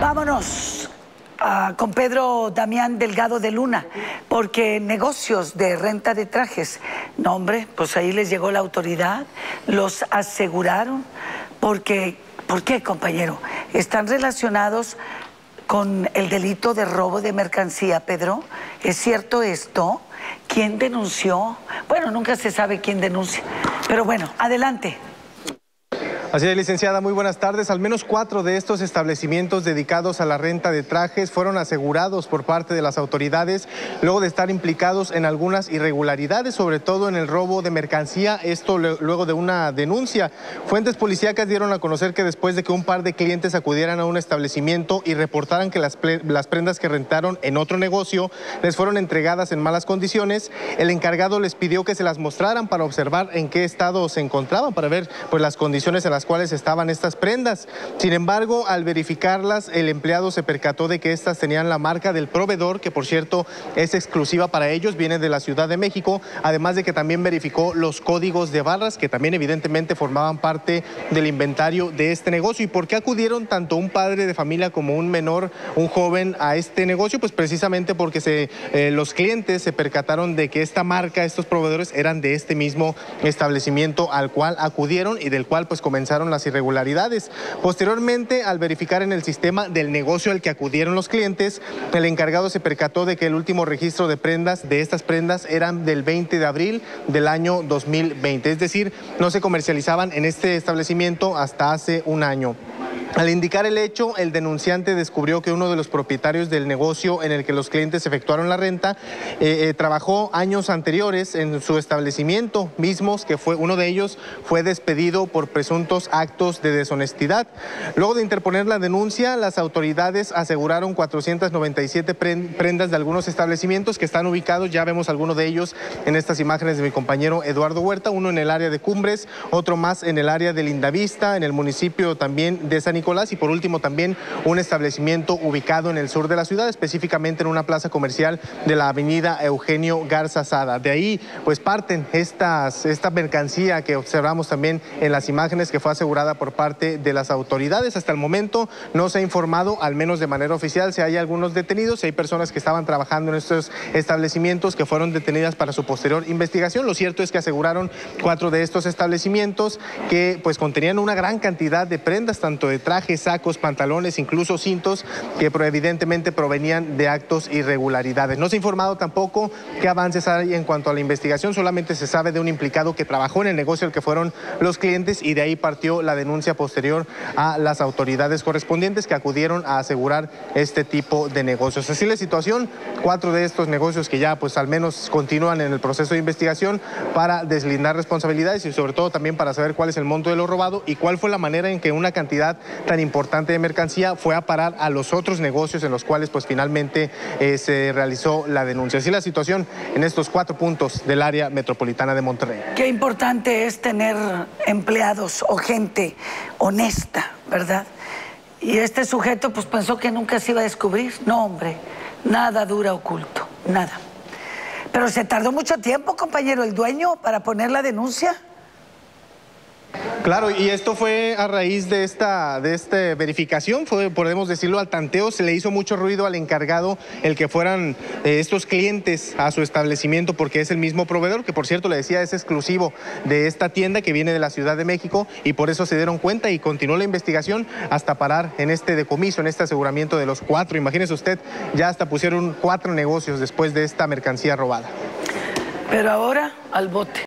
Vámonos ah, con Pedro Damián Delgado de Luna, porque negocios de renta de trajes, no hombre, pues ahí les llegó la autoridad, los aseguraron, porque, ¿por qué compañero? Están relacionados con el delito de robo de mercancía, Pedro. ¿Es cierto esto? ¿Quién denunció? Bueno, nunca se sabe quién denuncia, pero bueno, adelante. Así es, licenciada, muy buenas tardes. Al menos cuatro de estos establecimientos dedicados a la renta de trajes fueron asegurados por parte de las autoridades luego de estar implicados en algunas irregularidades, sobre todo en el robo de mercancía, esto luego de una denuncia. Fuentes policíacas dieron a conocer que después de que un par de clientes acudieran a un establecimiento y reportaran que las, las prendas que rentaron en otro negocio les fueron entregadas en malas condiciones, el encargado les pidió que se las mostraran para observar en qué estado se encontraban, para ver pues, las condiciones en las cuales estaban estas prendas. Sin embargo, al verificarlas, el empleado se percató de que estas tenían la marca del proveedor, que por cierto es exclusiva para ellos, viene de la Ciudad de México, además de que también verificó los códigos de barras, que también evidentemente formaban parte del inventario de este negocio. ¿Y por qué acudieron tanto un padre de familia como un menor, un joven, a este negocio? Pues precisamente porque eh, los clientes se percataron de que esta marca, estos proveedores eran de este mismo establecimiento al cual acudieron y del cual pues comenzaron las irregularidades. Posteriormente, al verificar en el sistema del negocio al que acudieron los clientes, el encargado se percató de que el último registro de prendas, de estas prendas, eran del 20 de abril del año 2020. Es decir, no se comercializaban en este establecimiento hasta hace un año. Al indicar el hecho, el denunciante descubrió que uno de los propietarios del negocio en el que los clientes efectuaron la renta eh, eh, trabajó años anteriores en su establecimiento mismos, que fue uno de ellos fue despedido por presuntos actos de deshonestidad. Luego de interponer la denuncia, las autoridades aseguraron 497 prendas de algunos establecimientos que están ubicados, ya vemos algunos de ellos en estas imágenes de mi compañero Eduardo Huerta, uno en el área de Cumbres, otro más en el área de Lindavista, en el municipio también de San Nicolás y por último también un establecimiento ubicado en el sur de la ciudad, específicamente en una plaza comercial de la avenida Eugenio Garza Sada. De ahí pues parten estas, esta mercancía que observamos también en las imágenes que fue asegurada por parte de las autoridades. Hasta el momento no se ha informado, al menos de manera oficial, si hay algunos detenidos, si hay personas que estaban trabajando en estos establecimientos que fueron detenidas para su posterior investigación. Lo cierto es que aseguraron cuatro de estos establecimientos que pues contenían una gran cantidad de prendas, tanto de sacos, pantalones, incluso cintos, que evidentemente provenían de actos irregularidades. No se ha informado tampoco qué avances hay en cuanto a la investigación, solamente se sabe de un implicado que trabajó en el negocio al que fueron los clientes y de ahí partió la denuncia posterior a las autoridades correspondientes que acudieron a asegurar este tipo de negocios. Así la situación, cuatro de estos negocios que ya pues al menos continúan en el proceso de investigación para deslindar responsabilidades y sobre todo también para saber cuál es el monto de lo robado y cuál fue la manera en que una cantidad tan importante de mercancía fue a parar a los otros negocios en los cuales pues finalmente eh, se realizó la denuncia. Así la situación en estos cuatro puntos del área metropolitana de Monterrey. Qué importante es tener empleados o gente honesta, ¿verdad? Y este sujeto pues pensó que nunca se iba a descubrir. No, hombre, nada dura oculto, nada. Pero se tardó mucho tiempo, compañero, el dueño para poner la denuncia. Claro, y esto fue a raíz de esta, de esta verificación, fue, podemos decirlo, al tanteo, se le hizo mucho ruido al encargado el que fueran eh, estos clientes a su establecimiento, porque es el mismo proveedor, que por cierto le decía es exclusivo de esta tienda que viene de la Ciudad de México, y por eso se dieron cuenta y continuó la investigación hasta parar en este decomiso, en este aseguramiento de los cuatro. Imagínese usted, ya hasta pusieron cuatro negocios después de esta mercancía robada. Pero ahora al bote.